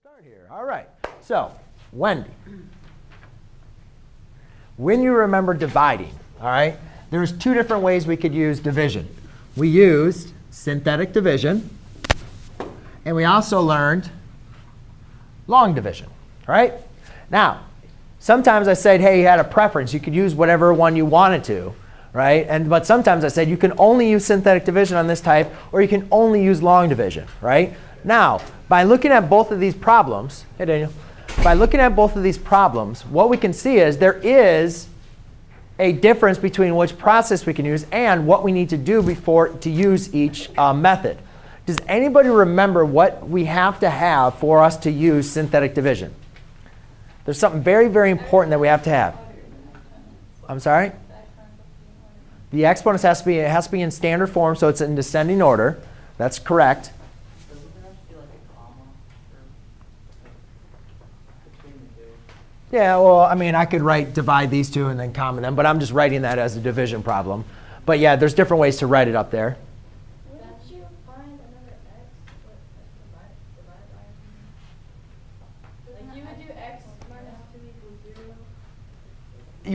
start here. All right. So, Wendy, when you remember dividing, all right, there's two different ways we could use division. We used synthetic division, and we also learned long division, all right? Now, sometimes I said, hey, you had a preference. You could use whatever one you wanted to, right? And but sometimes I said you can only use synthetic division on this type, or you can only use long division, right? Now, by looking at both of these problems, hey Daniel, by looking at both of these problems, what we can see is there is a difference between which process we can use and what we need to do before to use each uh, method. Does anybody remember what we have to have for us to use synthetic division? There's something very, very important that we have to have. I'm sorry? The exponents has to be it has to be in standard form, so it's in descending order. That's correct. Yeah, well, I mean, I could write divide these two and then comma them, but I'm just writing that as a division problem. But yeah, there's different ways to write it up there.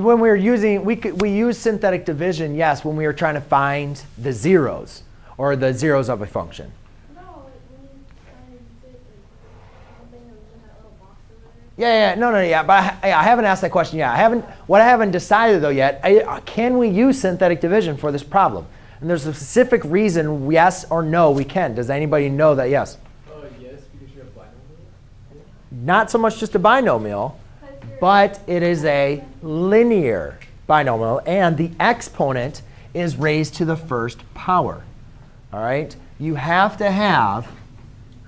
when we were using, we, could, we use synthetic division, yes, when we were trying to find the zeros or the zeros of a function. Yeah, yeah, no, no, yeah, but I, I, haven't asked that question yet. I haven't. What I haven't decided though yet, I, can we use synthetic division for this problem? And there's a specific reason, yes or no, we can. Does anybody know that? Yes. Uh, yes, because you have binomial. Not so much just a binomial, but it is a linear binomial, and the exponent is raised to the first power. All right. You have to have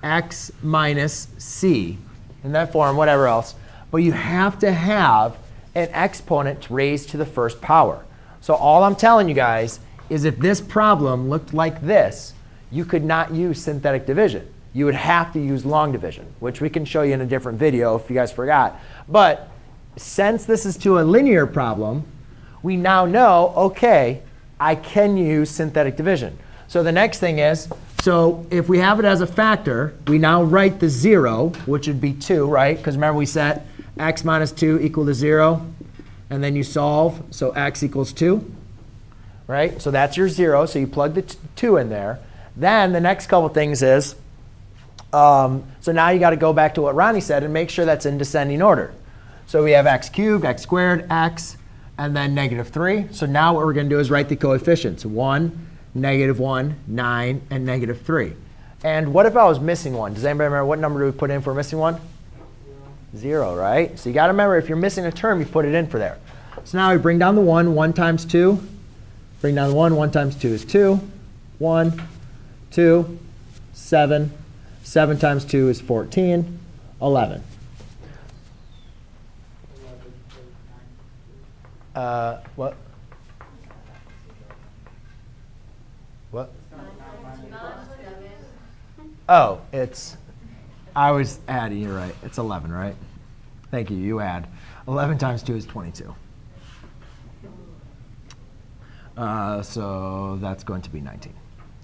x minus c in that form, whatever else. But you have to have an exponent raised to the first power. So all I'm telling you guys is if this problem looked like this, you could not use synthetic division. You would have to use long division, which we can show you in a different video if you guys forgot. But since this is to a linear problem, we now know, OK, I can use synthetic division. So the next thing is so if we have it as a factor, we now write the 0, which would be 2, right? Because remember we set x minus 2 equal to 0. And then you solve, so x equals 2. Right? So that's your 0. So you plug the 2 in there. Then the next couple things is, um, so now you got to go back to what Ronnie said and make sure that's in descending order. So we have x cubed, x squared, x, and then negative 3. So now what we're going to do is write the coefficients. 1, negative 1, 9, and negative 3. And what if I was missing one? Does anybody remember what number do we put in for missing one? Zero, right? So you got to remember if you're missing a term, you put it in for there. So now we bring down the 1, 1 times 2. Bring down the 1, 1 times 2 is 2. 1, 2, 7. 7 times 2 is 14. 11. Uh, what? What? Oh, it's, I was adding, you're right. It's 11, right? Thank you, you add. 11 times 2 is 22. Uh, so that's going to be 19.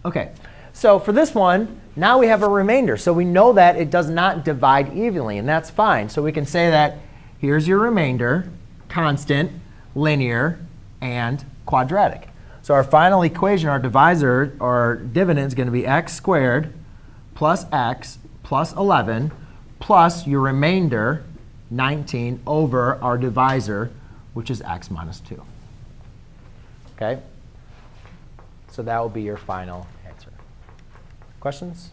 OK, so for this one, now we have a remainder. So we know that it does not divide evenly, and that's fine. So we can say that here's your remainder, constant, linear, and quadratic. So our final equation, our divisor, our dividend is going to be x squared plus x plus 11 plus your remainder, 19, over our divisor, which is x minus 2. OK? So that will be your final answer. Questions?